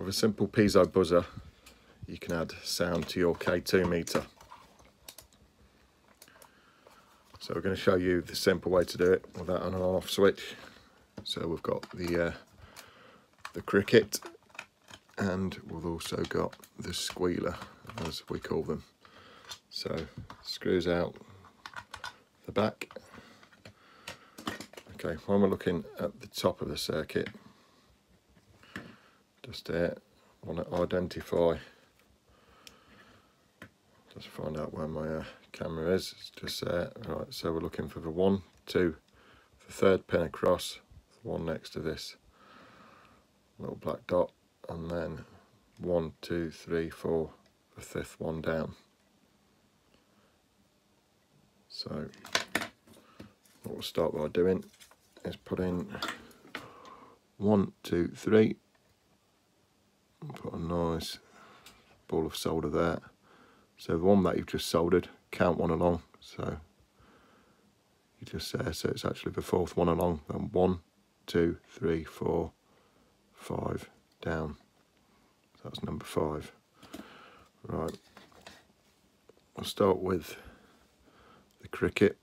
With a simple piezo buzzer, you can add sound to your K2 meter. So we're going to show you the simple way to do it without an on and off switch. So we've got the uh, the cricket and we've also got the squealer as we call them. So screws out the back. Okay, when we're looking at the top of the circuit, just there, I want to identify, just find out where my uh, camera is, it's just there. Right, so we're looking for the one, two, the third pin across, the one next to this little black dot, and then one, two, three, four, the fifth one down. So what we'll start by doing is put in one, two, three, put a nice ball of solder there. So the one that you've just soldered, count one along. So you just say, so it's actually the fourth one along. Then one, two, three, four, five, down. So that's number five. Right. I'll start with the cricket.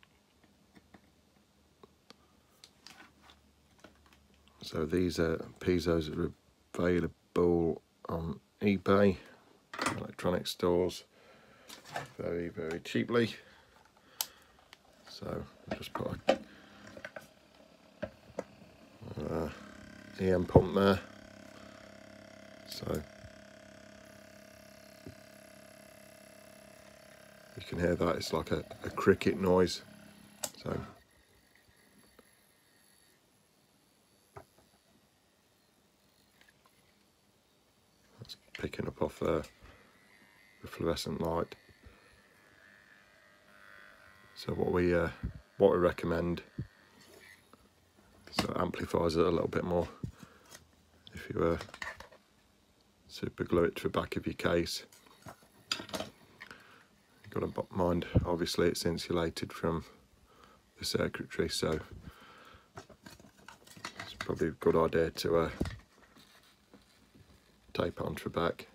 So these are piezos that are available on eBay, electronic stores, very, very cheaply. So I'll just put a uh, EM pump there. So you can hear that, it's like a, a cricket noise. So picking up off there the fluorescent light. So what we uh, what we recommend so it amplifies it a little bit more if you uh, super glue it to the back of your case you've got to mind obviously it's insulated from the circuitry so it's probably a good idea to uh, tape onto the back.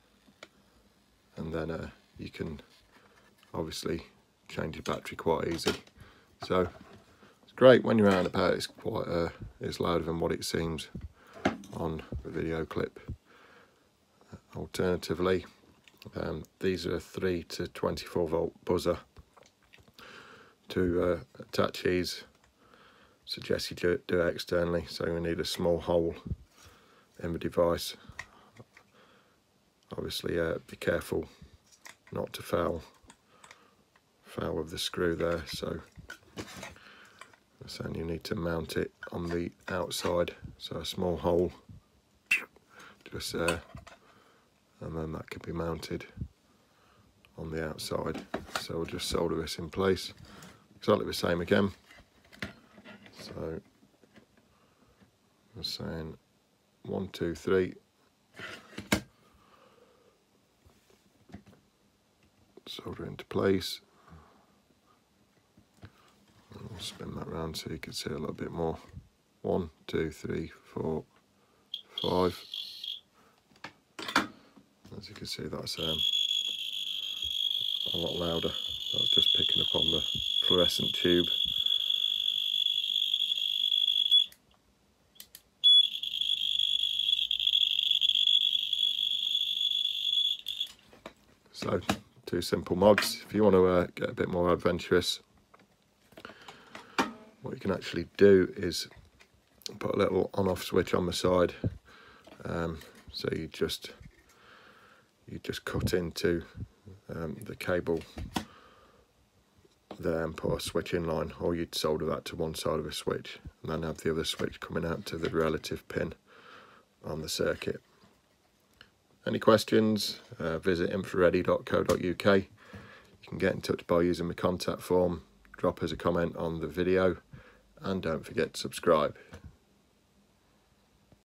And then uh, you can obviously change your battery quite easy. So it's great when you're out and about it's quite uh, it's louder than what it seems on the video clip. Alternatively um, these are a 3 to 24 volt buzzer to uh, attach these. Suggest you do it, do it externally. So you need a small hole in the device obviously uh, be careful not to foul foul with the screw there. So so you need to mount it on the outside. So a small hole just there. And then that can be mounted on the outside. So we'll just solder this in place. Exactly the same again. So I'm saying one two three solder into place. And we'll spin that round so you can see a little bit more. One two three four five. As you can see that's um, a lot louder. That's just picking up on the fluorescent tube. So two simple mods if you want to uh, get a bit more adventurous what you can actually do is put a little on off switch on the side um, so you just you just cut into um, the cable there and put a switch in line or you'd solder that to one side of a switch and then have the other switch coming out to the relative pin on the circuit. Any questions uh, visit infraready.co.uk you can get in touch by using the contact form. Drop us a comment on the video. And don't forget to subscribe